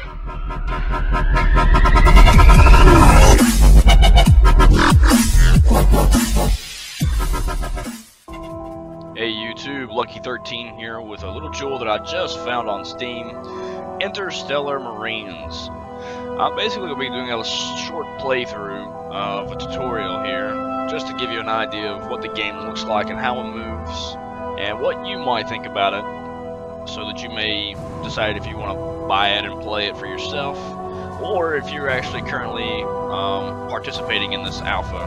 Hey YouTube, Lucky13 here with a little jewel that I just found on Steam, Interstellar Marines. I'm basically going to be doing a short playthrough of a tutorial here, just to give you an idea of what the game looks like and how it moves, and what you might think about it, so that you may decide if you want to buy it and play it for yourself, or if you're actually currently um, participating in this alpha,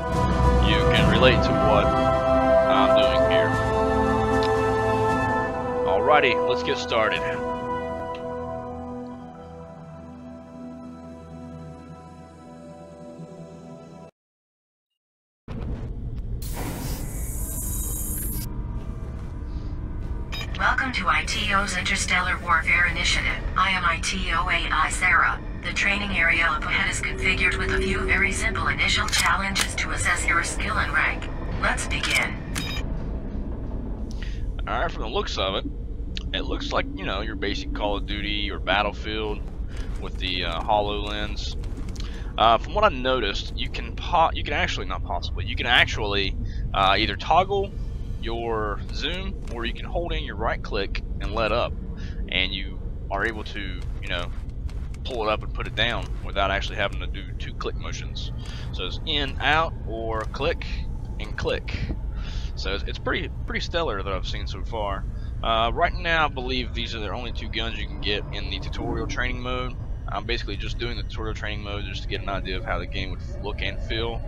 you can relate to what I'm doing here. Alrighty, let's get started. Welcome to ITO's Interstellar Warfare Initiative. I am ITO-AI Sarah. The training area up ahead is configured with a few very simple initial challenges to assess your skill and rank. Let's begin. Alright, from the looks of it, it looks like, you know, your basic Call of Duty or Battlefield with the uh, HoloLens. Uh, from what I noticed, you can po you can actually, not possibly, you can actually uh, either toggle your zoom or you can hold in your right click and let up and you are able to, you know, pull it up and put it down without actually having to do two click motions. So it's in, out, or click and click. So it's, pretty pretty stellar that I've seen so far. Uh, right now, I believe these are the only two guns you can get in the tutorial training mode. I'm basically just doing the tutorial training mode just to get an idea of how the game would look and feel.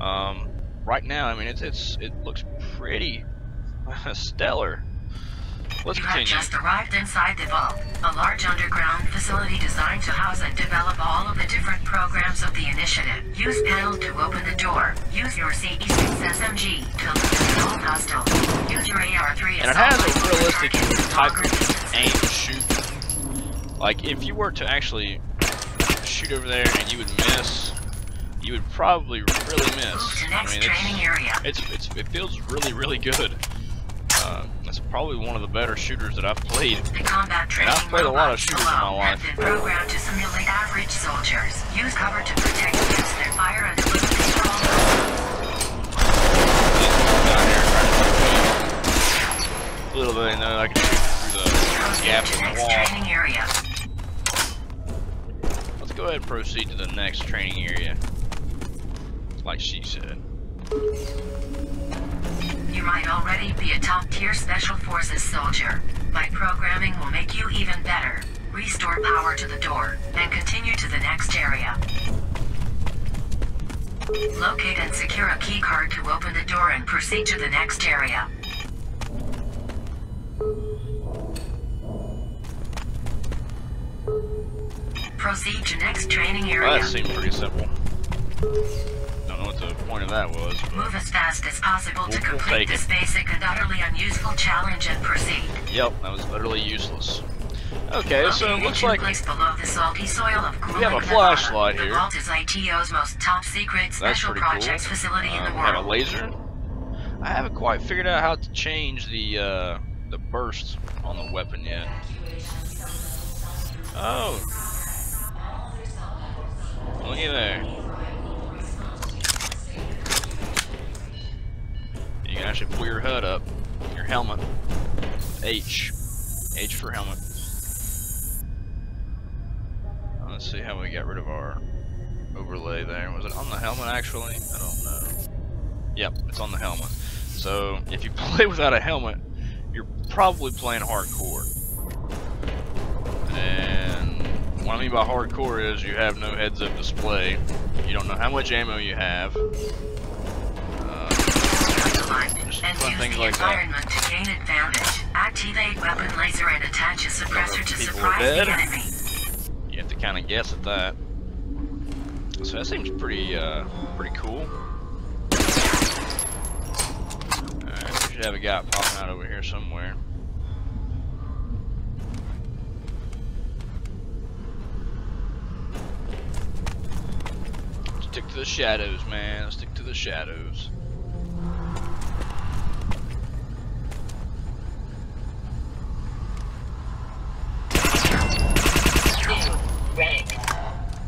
Um, right now, I mean, it's it's it looks pretty stellar. Let's you continue. have just arrived inside the Vault, a large underground facility designed to house and develop all of the different programs of the initiative. Use panel to open the door. Use your CE6 SMG to eliminate all hostiles. Use your AR-3 and it has a realistic type of aim to shoot. Like if you were to actually shoot over there and you would miss, you would probably really miss. I mean, it's, it's, it's it feels really really good. Uh, it's probably one of the better shooters that I've played. And I've played a lot of shooters in my life. have been programmed to simulate average soldiers. Use cover to protect against their fire and equipment control. Down here trying to shoot me. Little they know I can shoot through the gap in the wall. Let's go ahead and proceed to the next training area. Like she said. You might already be a top-tier Special Forces soldier. My programming will make you even better. Restore power to the door, and continue to the next area. Locate and secure a keycard to open the door and proceed to the next area. Proceed to next training Well, area. that seemed pretty simple. Point of that was. Move as fast as possible to We'll- we'll complete this basic and utterly unuseful challenge and proceed. Yep, that was utterly useless. Okay, so it looks like place below the salty soil of We have a flashlight here. The vault is ITO's most top secret special pretty cool. projects facility in the we have a laser. I haven't quite figured out how to change the uh, the burst on the weapon yet. Oh, looky there. You can actually pull your HUD up, your helmet. H, H for helmet. Uh, let's see how we got rid of our overlay there. Was it on the helmet actually? I don't know. Yep, it's on the helmet. So if you play without a helmet, you're probably playing hardcore. And what I mean by hardcore is you have no heads-up display. You don't know how much ammo you have. And use things the like that. environment to gain advantage. Activate weapon laser and attach a suppressor to surprise the enemy. You have to kind of guess at that. So that seems pretty, uh, pretty cool. Alright, we should have a guy popping out over here somewhere. Stick to the shadows, man. Stick to the shadows.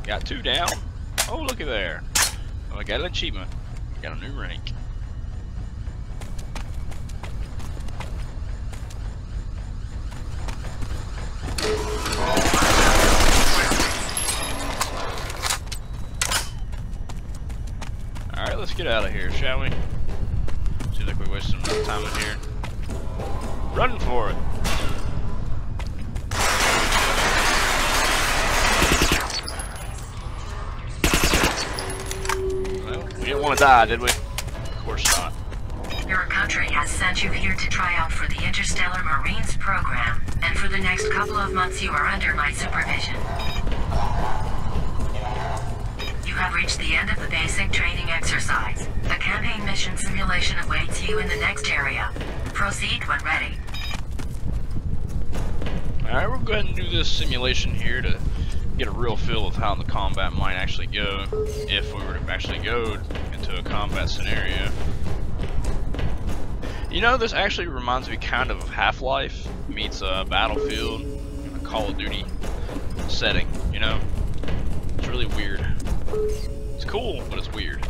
Got two down. Oh, looky there. Oh, I got an achievement. Got a new rank. Alright, let's get out of here, shall we? Seems like we wasted enough time in here. Run for it! Well, we didn't want to die, did we? Of course not. Your country has sent you here to try out for the Interstellar Marines program, and for the next couple of months you are under my supervision. You have reached the end of the basic training exercise. A campaign mission simulation awaits you in the next area. Proceed when ready. Alright, we'll go ahead and do this simulation here to get a real feel of how the combat might actually go if we were to actually go into a combat scenario. You know, this actually reminds me kind of Half-Life meets a Battlefield, a Call of Duty setting, you know? It's really weird. It's cool, but it's weird.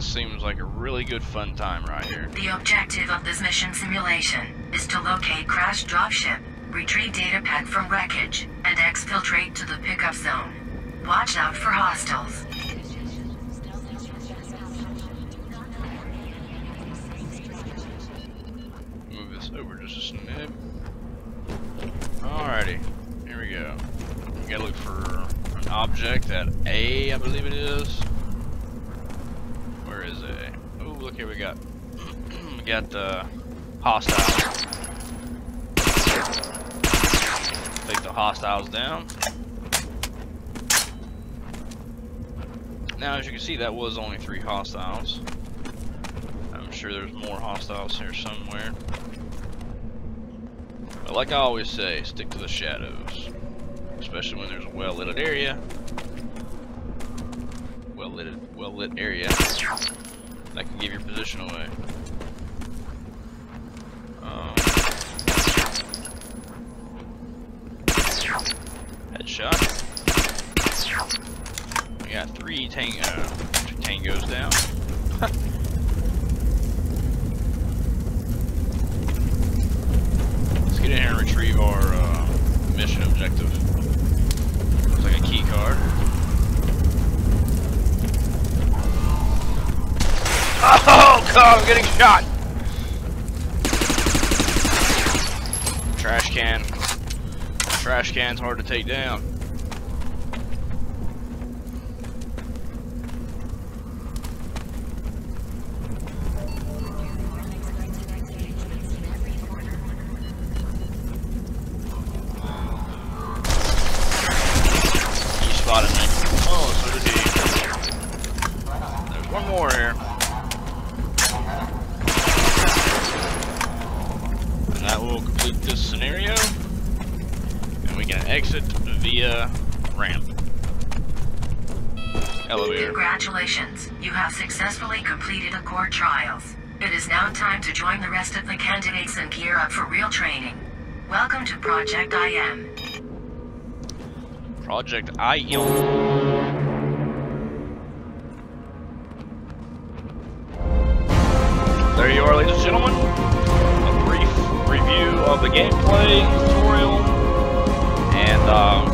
This seems like a really good fun time right here. The objective of this mission simulation is to locate crashed dropship, retrieve data pack from wreckage, and exfiltrate to the pickup zone. Watch out for hostiles. Move this over just a snip. Alrighty, here we go. We gotta look for an object at A, I believe it is. Where is A? Oh, look here, we got we got the hostiles. Take the hostiles down. Now, as you can see, that was only three hostiles. I'm sure there's more hostiles here somewhere. But like I always say, stick to the shadows. Especially when there's a well-lit area. Well-lit well-lit area. That can give your position away. Um, headshot. We got three tang uh, tangos down. Let's get in here and retrieve our uh, mission objective. Looks like a key card. Oh god, I'm getting shot! Trash can. Trash can's hard to take down. He spotted me. Oh, so did he. There's one more here. And that will complete this scenario. And we can exit via ramp. Elevator. Congratulations, you have successfully completed the core trials. It is now time to join the rest of the candidates and gear up for real training. Welcome to Project IM. Project IM. There you are, ladies and gentlemen. A brief review of the gameplay tutorial, and um,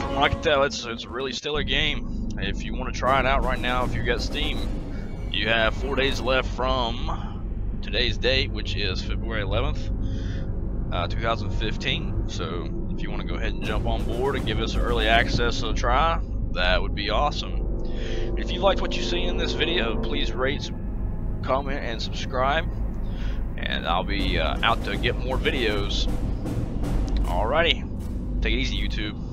from what I can tell, it's it's a really stellar game. If you want to try it out right now, if you got Steam, you have four days left from today's date, which is February 11th, uh, 2015. So if you want to go ahead and jump on board and give us early access a try, that would be awesome. If you liked what you see in this video, please rate, comment, and subscribe. And I'll be uh, out to get more videos. Alrighty. Take it easy, YouTube.